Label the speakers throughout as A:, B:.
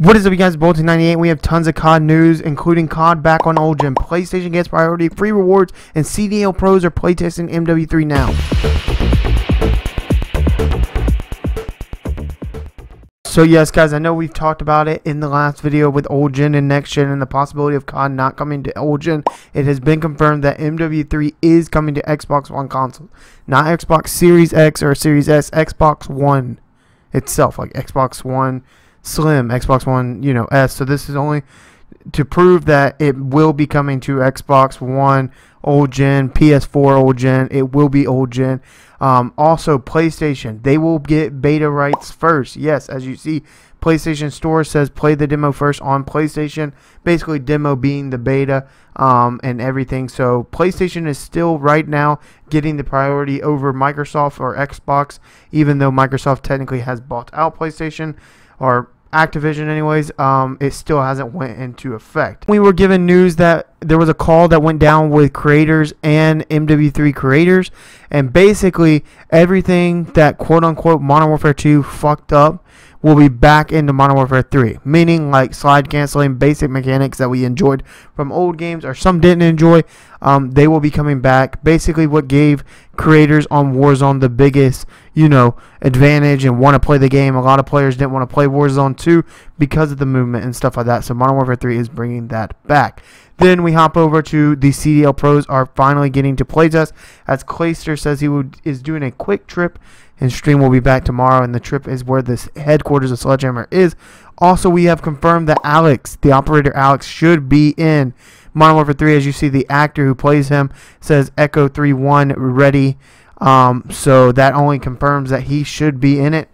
A: What is up, you guys? Bolty98. We have tons of COD news, including COD back on Old Gen. PlayStation gets priority, free rewards, and CDL pros are playtesting MW3 now. So yes, guys, I know we've talked about it in the last video with Old Gen and Next Gen and the possibility of COD not coming to Old Gen. It has been confirmed that MW3 is coming to Xbox One console, not Xbox Series X or Series S, Xbox One itself, like Xbox One Slim, Xbox One, you know, S. So this is only to prove that it will be coming to Xbox One, old gen, PS4, old gen. It will be old gen. Um, also, PlayStation, they will get beta rights first. Yes, as you see, PlayStation Store says play the demo first on PlayStation. Basically, demo being the beta um, and everything. So, PlayStation is still right now getting the priority over Microsoft or Xbox, even though Microsoft technically has bought out PlayStation or Activision anyways, um, it still hasn't went into effect. We were given news that there was a call that went down with creators and MW3 creators, and basically everything that quote unquote Modern Warfare 2 fucked up will be back into Modern Warfare 3, meaning like slide canceling, basic mechanics that we enjoyed from old games or some didn't enjoy. Um, they will be coming back. Basically, what gave creators on Warzone the biggest, you know, advantage and want to play the game. A lot of players didn't want to play Warzone 2 because of the movement and stuff like that. So Modern Warfare 3 is bringing that back. Then we hop over to the CDL pros are finally getting to play playtest as Clayster says he would, is doing a quick trip and stream will be back tomorrow and the trip is where the headquarters of Sledgehammer is. Also, we have confirmed that Alex, the operator Alex, should be in Modern Warfare 3. As you see, the actor who plays him says Echo 3-1 ready. Um, so that only confirms that he should be in it.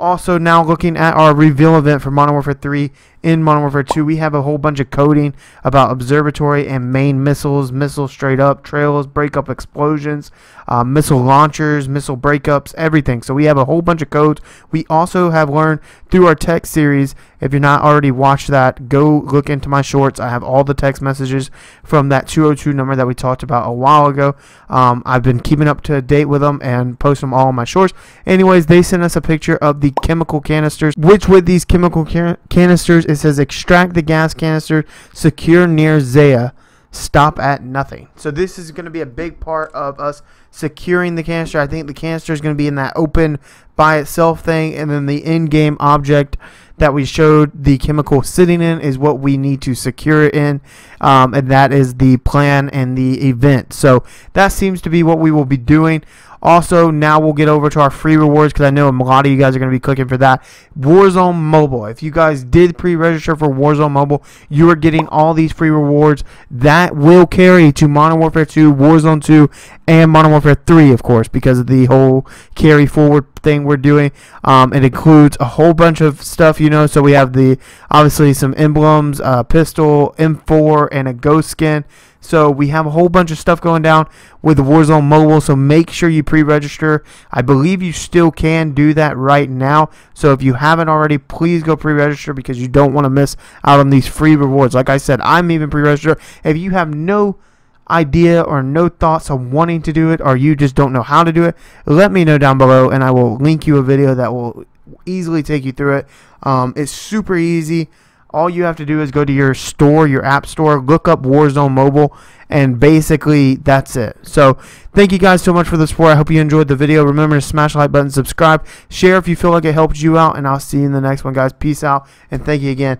A: Also, now looking at our reveal event for Modern Warfare 3 in Modern Warfare 2, we have a whole bunch of coding about observatory and main missiles, missile straight up, trails, breakup explosions, uh, missile launchers, missile breakups, everything. So we have a whole bunch of codes. We also have learned through our text series. If you're not already watched that, go look into my shorts. I have all the text messages from that 202 number that we talked about a while ago. Um, I've been keeping up to date with them and post them all on my shorts. Anyways, they sent us a picture of the chemical canisters, which with these chemical can canisters, it says extract the gas canister, secure near Zaya, stop at nothing. So this is going to be a big part of us securing the canister. I think the canister is going to be in that open by itself thing, and then the in-game object that we showed the chemical sitting in is what we need to secure it in, um, and that is the plan and the event. So that seems to be what we will be doing. Also, now we'll get over to our free rewards because I know a lot of you guys are going to be clicking for that. Warzone Mobile. If you guys did pre-register for Warzone Mobile, you are getting all these free rewards that will carry to Modern Warfare 2, Warzone 2, and Modern Warfare 3, of course, because of the whole carry forward thing we're doing. Um, it includes a whole bunch of stuff, you know. So we have the obviously some emblems, uh, pistol, M4, and a ghost skin. So we have a whole bunch of stuff going down with Warzone Mobile. So make sure you pre-register. I believe you still can do that right now. So if you haven't already, please go pre-register because you don't want to miss out on these free rewards. Like I said, I'm even pre-register. If you have no idea or no thoughts of wanting to do it or you just don't know how to do it, let me know down below and I will link you a video that will easily take you through it. Um, it's super easy all you have to do is go to your store, your app store, look up Warzone Mobile, and basically that's it. So thank you guys so much for the support. I hope you enjoyed the video. Remember to smash the like button, subscribe, share if you feel like it helped you out, and I'll see you in the next one, guys. Peace out, and thank you again.